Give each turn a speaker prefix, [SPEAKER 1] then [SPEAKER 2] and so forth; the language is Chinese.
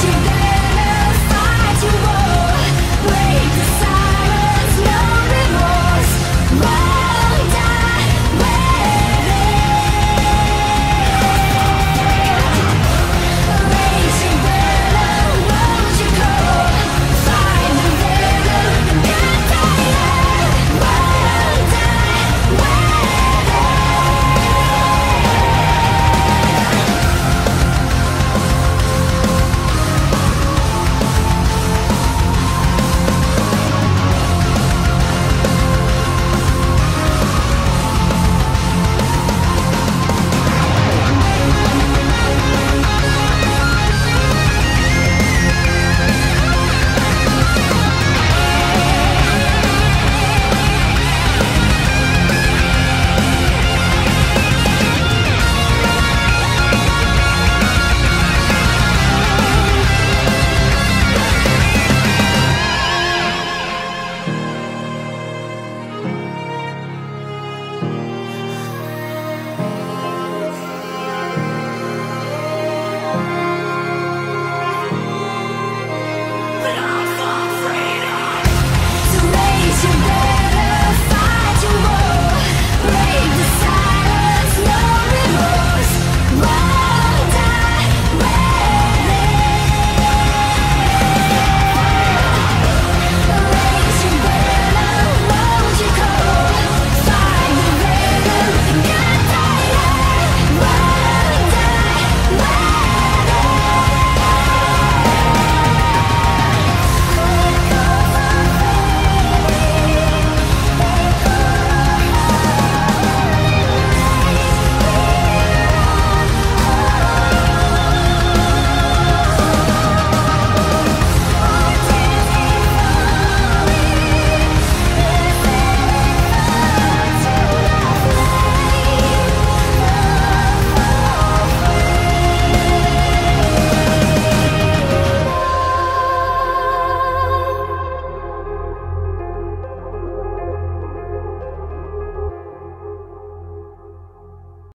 [SPEAKER 1] 心。